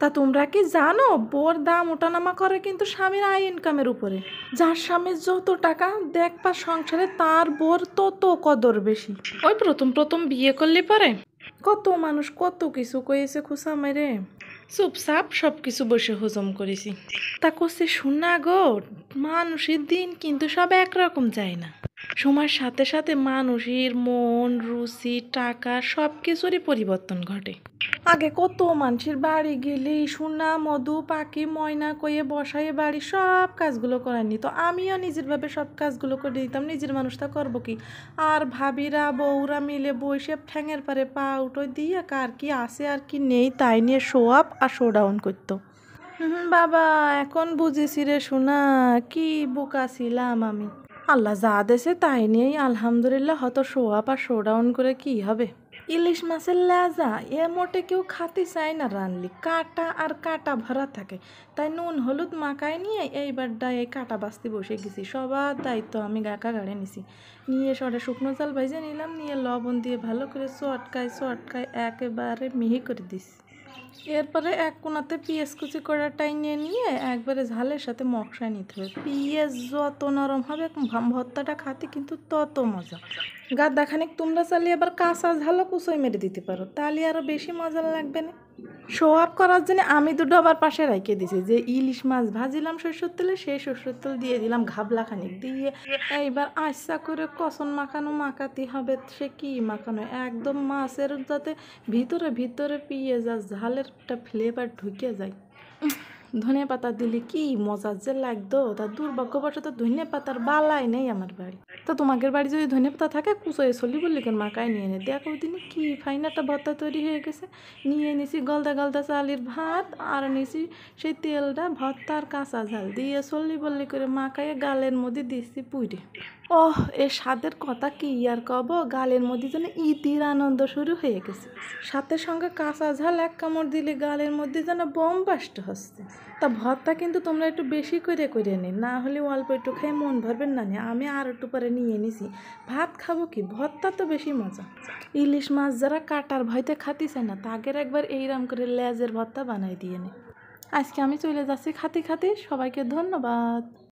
তা তোমরা কি জানো, বোর দাম ওঠানামা করে কিন্তু স্বামীর আয় ইনকামের উপরে। যার স্বামীর যত টাকা দেখবা সংসারে তার বোর তত কদর বেশি। ওই প্রথম প্রথম বিয়ে করলে পারে? কত মানুষ কত কিছু কয়েছে খুসা মেরে চুপচাপ সব কিছু বসে হজম করেছি। তা করছে শোনা গো, মানুষের দিন কিন্তু সব একরকম যায় না। সময়ের সাথে সাথে মানুষের মন, রুচি, টাকা সব কিছুরই পরিবর্তন ঘটে। আগে কত মানুষের বাড়ি গেলেই সোনা, মধু, পাখি, ময়না কয়ে বসায়ে বাড়ি সব কাজগুলো করে নিত। আমিও নিজের ভাবে সব কাজগুলো করে দিতাম নিজের মানুষটা করব কি? আর ভাবিরা, বউরা মিলে বসে ঠ্যাঙের পারে পা উঠো দিয়ে কার কি আছে আর কি নেই তাই নিয়ে শো আপ আর শো ডাউন করতো। বাবা, এখন বুঝেছি রে শোনা কি বোকা ছিলাম আমি। আল্লাহ যা দেশে তাই নিয়েই আলহামদুলিল্লাহ হয়তো শো আপ আর শো ডাউন করে কি হবে? ইলিশ মাছের লেজা, এ মোটে কেউ খাতে চায় না রানলি। কাটা আর কাটা ভরা থাকে। তাই নুন, হলুদ মাখায় নিয়ে এইবার ডায় কাটা বাস্তি বসে গেছি। সবার দায়িত্ব আমি গাকা গাড়ে নিছি। নিয়ে সরে শুকনো চাল ভাইজে নিলাম। নিয়ে লবণ দিয়ে ভালো করে চটকায় চটকায় একেবারে মিহি করে দিছি। এরপরে এক কোনাতে পেঁয়াজ কুচি করা টাইনিয়ে নিয়ে একবারে ঝালের সাথে মশায় নিতে হবে। পেঁয়াজ যত নরম হবে ভাম ভর্তাটা খাতে কিন্তু তত মজা। গাদা খানিক তোমরা চালিয়ে আবার কাঁচা ঝালও কুচোয় মেরে দিতে পারো, তাহলে আরও বেশি মজা লাগবে না। শো আপ করার জন্য আমি দুটো আবার পাশে রেখে দিছি, যে ইলিশ মাছ ভাজিলাম সরষের তেলে, সেই সরষের তেল দিয়ে দিলাম ঘাবলা খানিক দিয়ে। এইবার আশা করে কসন মাখানো মাখাতে হবে, সে কি মাখানো? একদম মাছের যাতে ভিতরে ভিতরে পেঁয়াজ আর ঝালের একটা ফ্লেভার ঢুকে যায়। ধনে পাতা দিলে কি মজা যে লাগতো? তা দুর্ভাগ্যবশত ধনে পাতার বালাই নেই আমার বাড়ি। তো তোমাদের বাড়ি যদি ধনে পাতা থাকে কুচোয় চলি বললি কেন? মাকায় নিয়ে নে। দেখো দিনে কি ফাইন একটা ভর্তা তৈরি হয়ে গেছে। নিয়ে নিছি গলদা গলদা চালির ভাত, আর নিছি সেই তেলটা, ভর্তা আর কাঁচা ঝাল। দিয়ে চল্লি বললি করে মাখাইয়ে গালের মধ্যে দিছি পুইরে। ওহ, এ স্বাদের কথা কি আর কব? গালের মধ্যে যেন ইতির আনন্দ শুরু হয়ে গেছে। সাথে সঙ্গে কাঁচা ঝাল, এক কামড় দিলে গালের মধ্যে যেন বম বাস্ট হচ্ছে। তা ভর্তা কিন্তু তোমরা একটু বেশি করে করে নি, না হলে অল্প একটু খাই মন ভরবেন না নি। আমি আর একটু পরে নিয়ে নিছি। ভাত খাব কি? ভর্তা তো বেশি মজা। ইলিশ মাছ যারা কাটার ভয়তে খাতিছে না, তাগের একবার এইরকম করে লেজের ভর্তা বানাই দিয়ে নি। আজকে আমি চলে যাচ্ছি খাতি খাতি, সবাইকে ধন্যবাদ।